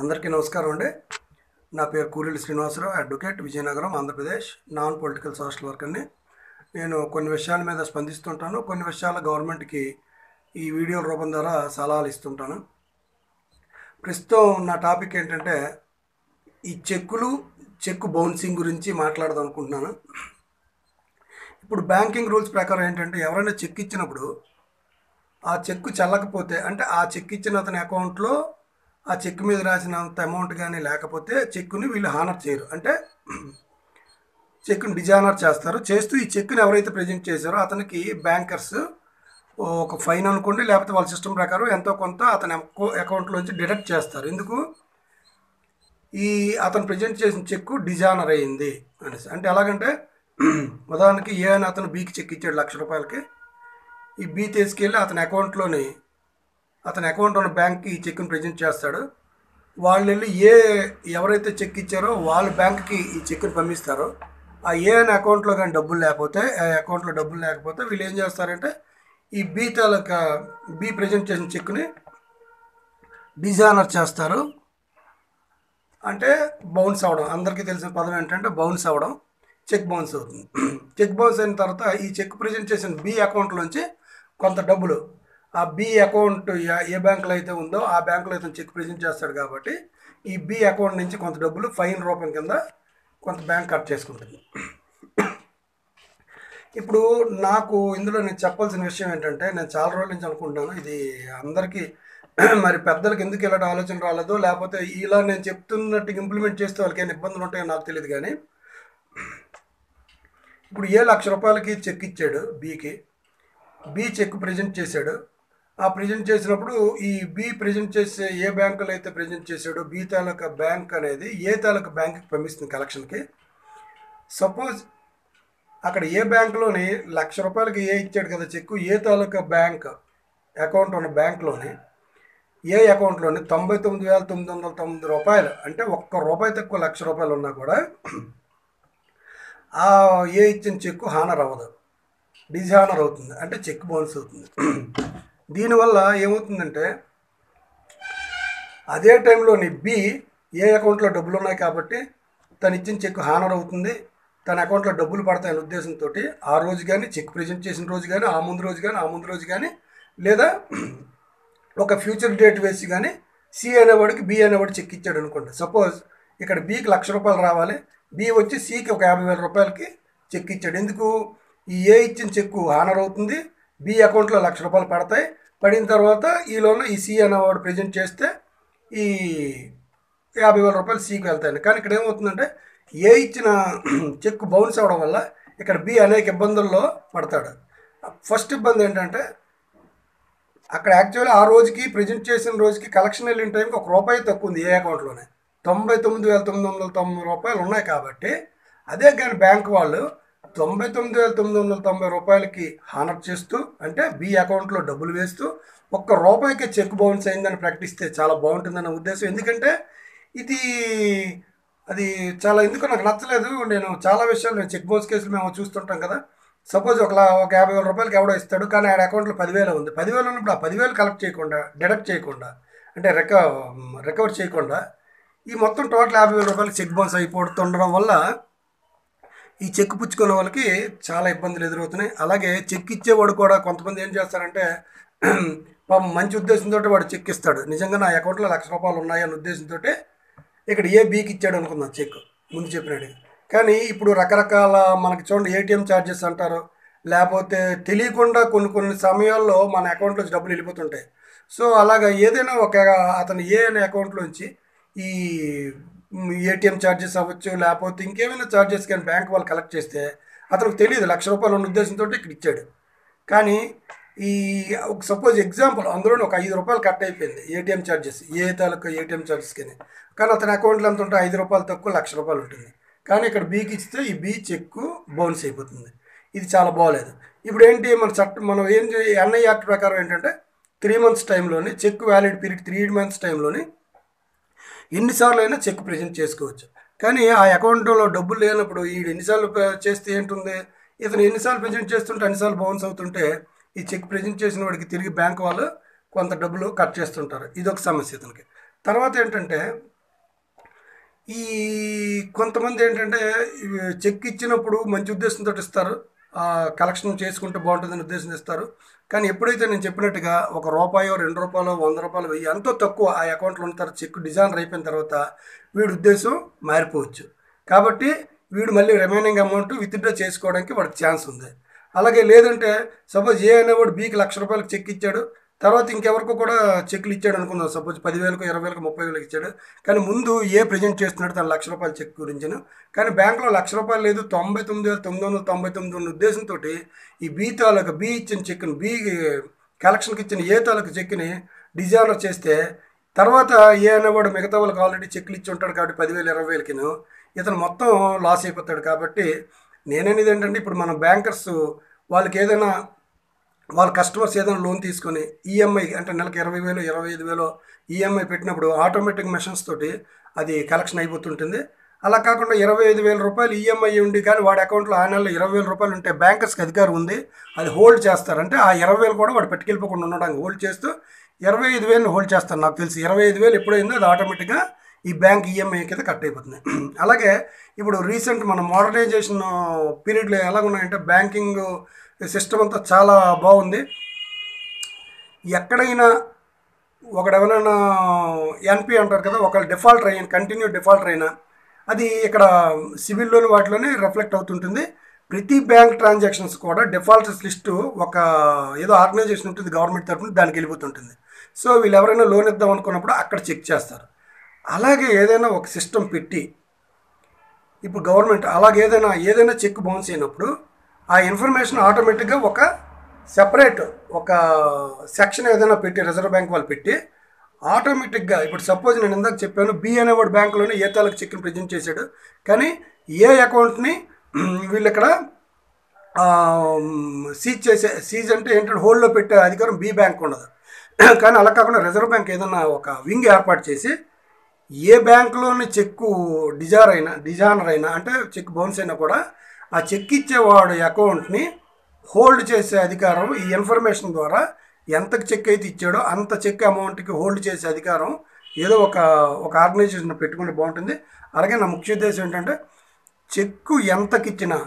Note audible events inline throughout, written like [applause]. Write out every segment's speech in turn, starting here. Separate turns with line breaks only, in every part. అందరికీ నమస్కారం అండి నా పేరు కూలీలు Srinivasa Rao advocate Vizianagaram Andhra Pradesh non political social వర్కర్ని నేను కొన్ని విషయాల మీద స్పందిస్తుంటాను కొన్ని విషయాల గవర్నమెంట్కి ఈ వీడియో రూపం ద్వారా సలహాలు ఇస్తుంటాను ప్రస్తుతం నా టాపిక్ ఏంటంటే ఈ చెక్కులు చెక్కు బౌన్సింగ్ గురించి మాట్లాడదాం అనుకుంటున్నాను ఇప్పుడు బ్యాంకింగ్ రూల్స్ ప్రకారం ఏంటంటే ఎవరైనా చెక్ ఇచ్చినప్పుడు ఆ చెక్కు చల్లకపోతే అంటే ఆ చెక్ ఇచ్చిన అతని అకౌంట్లో ఆ చెక్ మీద రాసిన అంత అమౌంట్ కానీ లేకపోతే చెక్కుని వీళ్ళు హానర్ చేయరు అంటే చెక్ను డిజానర్ చేస్తారు చేస్తూ ఈ చెక్ను ఎవరైతే ప్రజెంట్ చేశారో అతనికి బ్యాంకర్స్ ఒక ఫైన్ అనుకోండి లేకపోతే వాళ్ళ సిస్టమ్ ప్రకారం ఎంతో కొంత అతని అకౌంట్లోంచి డిడక్ట్ చేస్తారు ఎందుకు ఈ అతను ప్రజెంట్ చేసిన చెక్కు డిజానర్ అయింది అనేసి అంటే ఎలాగంటే ఉదాహరణకి ఏ అని అతను బీకి చెక్ ఇచ్చాడు లక్ష రూపాయలకి ఈ బీ తీసుకెళ్ళి అతని అకౌంట్లోని అతని అకౌంట్ ఉన్న బ్యాంక్కి ఈ చెక్ని ప్రజెంట్ చేస్తాడు వాళ్ళు వెళ్ళి ఏ ఎవరైతే చెక్ ఇచ్చారో వాళ్ళ బ్యాంక్కి ఈ చెక్ని పంపిస్తారో ఆ ఏ అనే అకౌంట్లో కానీ డబ్బులు లేకపోతే ఆ అకౌంట్లో డబ్బులు లేకపోతే వీళ్ళు ఏం చేస్తారంటే ఈ బి తాలూకా బి ప్రజెంట్ చేసిన చెక్ని డిజానర్ చేస్తారు అంటే బౌన్స్ అవ్వడం అందరికీ తెలిసిన పదం ఏంటంటే బౌన్స్ అవ్వడం చెక్ బౌన్స్ అవుతుంది [clears throat] చెక్ బౌన్స్ అయిన తర్వాత ఈ చెక్ ప్రజెంట్ చేసిన బి అకౌంట్లోంచి కొంత డబ్బులు ఆ బి అకౌంట్ ఏ బ్యాంకులో అయితే ఉందో ఆ బ్యాంకులో అయితే చెక్ ప్రెజెంట్ చేస్తాడు కాబట్టి ఈ బి అకౌంట్ నుంచి కొంత డబ్బులు ఫైన్ రూపం కింద కొంత బ్యాంక్ కట్ చేసుకుంటుంది ఇప్పుడు నాకు ఇందులో నేను చెప్పాల్సిన విషయం ఏంటంటే నేను చాలా రోజుల నుంచి అనుకుంటున్నాను ఇది అందరికీ [clears throat] మరి పెద్దలకు ఎందుకు ఇలాంటి ఆలోచన రాలేదో లేకపోతే ఇలా నేను చెప్తున్నట్టు ఇంప్లిమెంట్ చేస్తే వాళ్ళకి ఏమైనా ఇబ్బందులు ఉంటాయో నాకు తెలియదు కానీ ఇప్పుడు ఏ లక్ష రూపాయలకి చెక్ ఇచ్చాడు బీకి బి చెక్ ప్రజెంట్ చేశాడు ఆ ప్రజెంట్ చేసినప్పుడు ఈ బి ప్రజెంట్ చేసే ఏ బ్యాంకులో అయితే ప్రజెంట్ చేసాడో బి తాలూకా బ్యాంక్ అనేది ఏ తాలూకా బ్యాంక్కి పంపిస్తుంది కలెక్షన్కి సపోజ్ అక్కడ ఏ బ్యాంకులోని లక్ష రూపాయలకి ఏ ఇచ్చాడు కదా చెక్కు ఏ తాలూకా బ్యాంక్ అకౌంట్ ఉన్న బ్యాంకులోని ఏ అకౌంట్లోని తొంభై తొమ్మిది వేల తొమ్మిది వందల తొమ్మిది రూపాయలు అంటే ఒక్క రూపాయి తక్కువ లక్ష రూపాయలు ఉన్నా కూడా ఆ ఏ ఇచ్చిన చెక్కు హానర్ అవ్వదు డిజానర్ అవుతుంది అంటే చెక్ బౌన్స్ అవుతుంది దీనివల్ల ఏమవుతుందంటే అదే టైంలోని బి ఏ అకౌంట్లో డబ్బులు ఉన్నాయి కాబట్టి తను ఇచ్చిన చెక్ హానర్ అవుతుంది తన అకౌంట్లో డబ్బులు పడతాయనే ఉద్దేశంతో ఆ రోజు కానీ చెక్ ప్రజెంట్ చేసిన రోజు కానీ ఆ ముందు రోజు కానీ ఆ ముందు రోజు కానీ లేదా ఒక ఫ్యూచర్ డేట్ వేసి కానీ సి అనేవాడికి బి అనేవాడు చెక్ ఇచ్చాడు అనుకోండి సపోజ్ ఇక్కడ బీకి లక్ష రూపాయలు రావాలి బి వచ్చి సికి ఒక యాభై వేల రూపాయలకి చెక్ ఇచ్చాడు ఎందుకు ఈ ఏ ఇచ్చిన చెక్కు హానర్ అవుతుంది బి అకౌంట్లో లక్ష రూపాయలు పడతాయి పడిన తర్వాత ఈలోన ఈ సి వాడు ప్రజెంట్ చేస్తే ఈ యాభై వేల రూపాయలు సికి వెళ్తాయండి కానీ ఇక్కడ ఏమవుతుందంటే ఏ ఇచ్చిన చెక్ బౌన్స్ అవ్వడం వల్ల ఇక్కడ బి అనేక ఇబ్బందుల్లో పడతాడు ఫస్ట్ ఇబ్బంది ఏంటంటే అక్కడ యాక్చువల్లీ ఆ రోజుకి ప్రజెంట్ చేసిన రోజుకి కలెక్షన్ వెళ్ళిన టైంకి ఒక రూపాయి తక్కువ ఉంది ఏ అకౌంట్లోనే తొంభై తొమ్మిది వేల తొమ్మిది వందల తొమ్మిది రూపాయలు ఉన్నాయి కాబట్టి అదే కానీ బ్యాంక్ వాళ్ళు తొంభై తొమ్మిది వేల తొమ్మిది వందల తొంభై రూపాయలకి హానర్ చేస్తూ అంటే బి అకౌంట్లో డబ్బులు వేస్తూ ఒక్క రూపాయికే చెక్ బౌన్స్ అయిందని ప్రకటిస్తే చాలా బాగుంటుందన్న ఉద్దేశం ఎందుకంటే ఇది అది చాలా ఎందుకు నాకు నచ్చలేదు నేను చాలా విషయాలు నేను చెక్ బౌన్స్ కేసులు మేము చూస్తుంటాం కదా సపోజ్ ఒక ఒక యాభై వేల రూపాయలకి ఎవడో ఇస్తాడు కానీ ఆయన అకౌంట్లో పదివేల ఉంది పదివేలు ఉన్నప్పుడు ఆ పదివేలు కలెక్ట్ చేయకుండా డిడక్ట్ చేయకుండా అంటే రిక రికవర్ చేయకుండా ఈ మొత్తం టోటల్ యాభై వేల రూపాయలు చెక్ బౌన్స్ అయిపోతుండడం వల్ల ఈ చెక్ పుచ్చుకున్న వాళ్ళకి చాలా ఇబ్బందులు ఎదురవుతున్నాయి అలాగే చెక్ ఇచ్చేవాడు కూడా కొంతమంది ఏం చేస్తారంటే [clears throat] పాపం మంచి ఉద్దేశంతో వాడు చెక్ ఇస్తాడు నిజంగా నా అకౌంట్లో లక్ష రూపాయలు ఉన్నాయి అనే ఉద్దేశంతో ఇక్కడ ఏ బీకి ఇచ్చాడు అనుకుందాం చెక్ ముందు చెప్పినాడు కానీ ఇప్పుడు రకరకాల మనకి చూడండి ఏటీఎం ఛార్జెస్ అంటారు లేకపోతే తెలియకుండా కొన్ని కొన్ని సమయాల్లో మన అకౌంట్లో డబ్బులు వెళ్ళిపోతుంటాయి సో అలాగా ఏదైనా ఒక అతను ఏ అనే అకౌంట్లోంచి ఈ ఏటీఎం ఛార్జెస్ అవ్వచ్చు లేకపోతే ఇంకేమైనా ఛార్జెస్ కానీ బ్యాంక్ వాళ్ళు కలెక్ట్ చేస్తే అతనికి తెలియదు లక్ష రూపాయలు ఉన్న ఉద్దేశంతో ఇక్కడ ఇచ్చాడు కానీ ఈ ఒక సపోజ్ ఎగ్జాంపుల్ అందులో ఒక ఐదు రూపాయలు కట్ అయిపోయింది ఏటీఎం ఛార్జెస్ ఏ తాలూకు ఏటీఎం ఛార్జెస్ కానీ కానీ అతని అకౌంట్లో ఎంత ఉంటే ఐదు రూపాయలు తక్కువ లక్ష రూపాయలు ఉంటుంది కానీ ఇక్కడ బీకి ఇస్తే ఈ బీ చెక్ బౌన్స్ అయిపోతుంది ఇది చాలా బాగోలేదు ఇప్పుడు ఏంటి మన చట్ట మనం ఏం ఎన్ఐ యాక్ట్ ప్రకారం ఏంటంటే త్రీ మంత్స్ టైంలోనే cheque valid period three months టైంలోనే ఎన్నిసార్లు అయినా చెక్ ప్రెజెంట్ చేసుకోవచ్చు కానీ ఆ అకౌంట్లో డబ్బులు లేనప్పుడు ఈ ఎన్నిసార్లు చేస్తే ఏంటుంది ఇతను ఎన్నిసార్లు ప్రెజెంట్ చేస్తుంటే అన్నిసార్లు బౌన్స్ అవుతుంటే ఈ చెక్ ప్రెజెంట్ చేసిన వాడికి తిరిగి బ్యాంక్ వాళ్ళు కొంత డబ్బులు కట్ చేస్తుంటారు ఇది ఒక సమస్య ఇతనికి తర్వాత ఏంటంటే ఈ కొంతమంది ఏంటంటే చెక్ ఇచ్చినప్పుడు మంచి ఉద్దేశంతో ఇస్తారు కలెక్షన్ చేసుకుంటే బాగుంటుందని ఉద్దేశం ఇస్తారు కానీ ఎప్పుడైతే నేను చెప్పినట్టుగా ఒక రూపాయో రెండు రూపాయలు వంద రూపాయలు వెయ్యి ఎంతో తక్కువ ఆ అకౌంట్లో ఉన్న తర్వాత చెక్ డిజైనర్ అయిపోయిన తర్వాత వీడి ఉద్దేశం మారిపోవచ్చు కాబట్టి వీడు మళ్ళీ రిమైనింగ్ అమౌంట్ విత్డ్రా చేసుకోవడానికి వాడికి ఛాన్స్ ఉంది అలాగే లేదంటే సపోజ్ ఏ అనేవాడు బీకి లక్ష రూపాయలకు చెక్ ఇచ్చాడు తర్వాత ఇంకెవరికి కూడా చెక్లు ఇచ్చాడు అనుకుందాం సపోజ్ పదివేలకు ఇరవై వేలకు ముప్పై వేలకు ఇచ్చాడు కానీ ముందు ఏ ప్రజెంట్ చేస్తున్నాడు తన లక్ష రూపాయల చెక్ గురించిను కానీ బ్యాంక్లో లక్ష రూపాయలు లేదు తొంభై తొమ్మిది వేల తొమ్మిది వందల తొంభై తొమ్మిది ఉన్న ఉద్దేశంతో ఈ బి తాలూకా బి ఇచ్చిన చెక్ను బి కలెక్షన్కి ఇచ్చిన ఏ తాలూకా చెక్ని డిజార్లో చేస్తే తర్వాత ఏ అనేవాడు మిగతా వాళ్ళకి ఆల్రెడీ చెక్లు ఇచ్చి ఉంటాడు కాబట్టి పదివేలు ఇరవై వేలకిను ఇతను మొత్తం లాస్ అయిపోతాడు కాబట్టి నేననేది ఏంటంటే ఇప్పుడు మన బ్యాంకర్స్ వాళ్ళకి ఏదైనా వాళ్ళ కస్టమర్స్ ఏదైనా లోన్ తీసుకొని ఈఎంఐ e అంటే నెలకు ఇరవై వేలు ఇరవై ఐదు వేలు ఈఎంఐ e పెట్టినప్పుడు ఆటోమేటిక్ మెషన్స్ తోటి అది కలెక్షన్ అయిపోతుంటుంది అలా కాకుండా ఇరవై ఐదు వేల రూపాయలు ఈఎంఐ e ఉండి కానీ వాడి అకౌంట్లో ఆ నెలలో ఇరవై వేల రూపాయలు ఉంటే బ్యాంకర్స్కి అధికారం ఉంది అది హోల్డ్ చేస్తారంటే ఆ ఇరవై వేలు కూడా వాడు పెట్టుకెళ్ళిపోకుండా ఉండడానికి హోల్డ్ చేస్తూ ఇరవై ఐదు వేలు హోల్డ్ చేస్తారు నాకు తెలిసి ఇరవై ఐదు వేలు ఎప్పుడైందో అది ఆటోమేటిక్గా ఈ బ్యాంక్ ఈఎంఐ కింద కట్ అయిపోతుంది [clears throat] అలాగే ఇప్పుడు రీసెంట్ మన మోడర్నైజేషన్ పీరియడ్లో ఎలాగున్నాయంటే బ్యాంకింగ్ సిస్టమ్ అంతా చాలా బాగుంది ఎక్కడైనా ఒకడు ఎవరైనా ఎన్పి అంటారు కదా ఒకళ్ళు డిఫాల్టర్ అయిన కంటిన్యూ డిఫాల్టర్ అయినా అది ఇక్కడ సివిల్లోని వాటిలోనే రిఫ్లెక్ట్ అవుతుంటుంది ప్రతి బ్యాంక్ ట్రాన్సాక్షన్స్ కూడా డిఫాల్టర్స్ లిస్టు ఒక ఏదో ఆర్గనైజేషన్ ఉంటుంది గవర్నమెంట్ తరఫున దానికి వెళ్ళిపోతుంటుంది సో వీళ్ళు ఎవరైనా లోన్ ఇద్దాం అనుకున్నప్పుడు అక్కడ చెక్ చేస్తారు అలాగే ఏదైనా ఒక సిస్టమ్ పెట్టి ఇప్పుడు గవర్నమెంట్ అలాగే ఏదైనా ఏదైనా చెక్ బౌన్స్ అయినప్పుడు ఆ ఇన్ఫర్మేషన్ ఆటోమేటిక్గా ఒక సెపరేట్ ఒక సెక్షన్ ఏదైనా పెట్టి రిజర్వ్ బ్యాంక్ వాళ్ళు పెట్టి ఆటోమేటిక్గా ఇప్పుడు సపోజ్ నేను ఇందాక చెప్పాను బి వాడు బ్యాంకులోనే ఏ తాలకు చెక్ని ప్రజెంట్ చేశాడు కానీ ఏ అకౌంట్ని వీళ్ళు ఇక్కడ సీజ్ చేసే సీజ్ అంటే ఏంటంటే హోల్డ్లో పెట్టే అధికారం బి బ్యాంక్ ఉండదు కానీ అలా కాకుండా రిజర్వ్ బ్యాంక్ ఏదన్నా ఒక వింగ్ ఏర్పాటు చేసి ఏ బ్యాంకులోని చెక్కు డిజార్ అయినా డిజానర్ అయినా అంటే చెక్ బౌన్స్ అయినా కూడా ఆ చెక్ ఇచ్చేవాడు అకౌంట్ని హోల్డ్ చేసే అధికారం ఈ ఇన్ఫర్మేషన్ ద్వారా ఎంత చెక్ అయితే ఇచ్చాడో అంత చెక్ అమౌంట్కి హోల్డ్ చేసే అధికారం ఏదో ఒక ఒక ఆర్గనైజేషన్ పెట్టుకుంటే బాగుంటుంది అలాగే నా ముఖ్య ఉద్దేశం ఏంటంటే చెక్కు ఎంతకిచ్చినా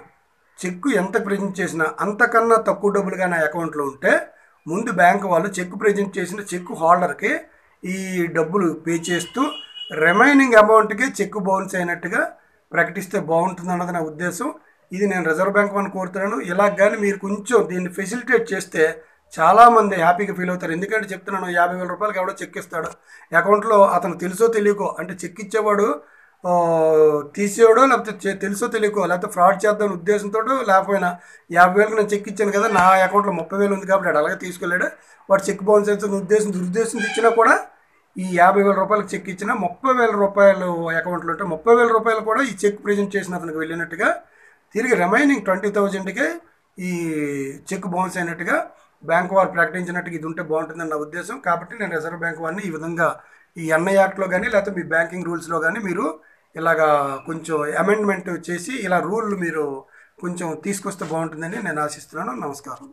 చెక్కు ఎంత ప్రజెంట్ చేసినా అంతకన్నా తక్కువ డబ్బులుగా నా అకౌంట్లో ఉంటే ముందు బ్యాంక్ వాళ్ళు చెక్ ప్రజెంట్ చేసిన చెక్ హోల్డర్కి ఈ డబ్బులు పే చేస్తూ రిమైనింగ్ అమౌంట్కి చెక్ బౌన్స్ అయినట్టుగా ప్రకటిస్తే బాగుంటుంది అన్నది నా ఉద్దేశం ఇది నేను రిజర్వ్ బ్యాంక్ అని కోరుతున్నాను ఇలా కానీ మీరు కొంచెం దీన్ని ఫెసిలిటేట్ చేస్తే చాలామంది హ్యాపీగా ఫీల్ అవుతారు ఎందుకంటే చెప్తున్నాను యాభై వేల రూపాయలకి ఎవడో చెక్ ఇస్తాడు అకౌంట్లో అతను తెలుసో తెలియకో అంటే చెక్ ఇచ్చేవాడు తీసేవాడు లేకపోతే తెలుసో తెలియకో లేకపోతే ఫ్రాడ్ చేద్దాం ఉద్దేశంతో లేకపోయినా యాభై వేలకు నేను చెక్ ఇచ్చాను కదా నా అకౌంట్లో ముప్పై వేలు ఉంది కాబట్టి అలాగే తీసుకెళ్ళాడు వాడు చెక్ బౌన్స్ అయితే ఉద్దేశం దురుద్దేశం ఇచ్చినా కూడా ఈ యాభై వేల రూపాయలకు చెక్ ఇచ్చిన ముప్పై వేల రూపాయలు అకౌంట్లో ఉంటే ముప్పై వేల రూపాయలు కూడా ఈ చెక్ ప్రజెంట్ చేసిన అతనికి వెళ్ళినట్టుగా తిరిగి రిమైనింగ్ ట్వంటీ థౌజండ్కే ఈ చెక్ బౌన్స్ అయినట్టుగా బ్యాంక్ వారు ప్రకటించినట్టుగా ఇది ఉంటే బాగుంటుందని నా ఉద్దేశం కాబట్టి నేను రిజర్వ్ బ్యాంక్ వారిని ఈ విధంగా ఈ ఎన్ఐ యాక్ట్లో కానీ లేకపోతే మీ బ్యాంకింగ్ రూల్స్లో కానీ మీరు ఇలాగా కొంచెం అమెండ్మెంట్ చేసి ఇలా రూల్ మీరు కొంచెం తీసుకొస్తే బాగుంటుందని నేను ఆశిస్తున్నాను నమస్కారం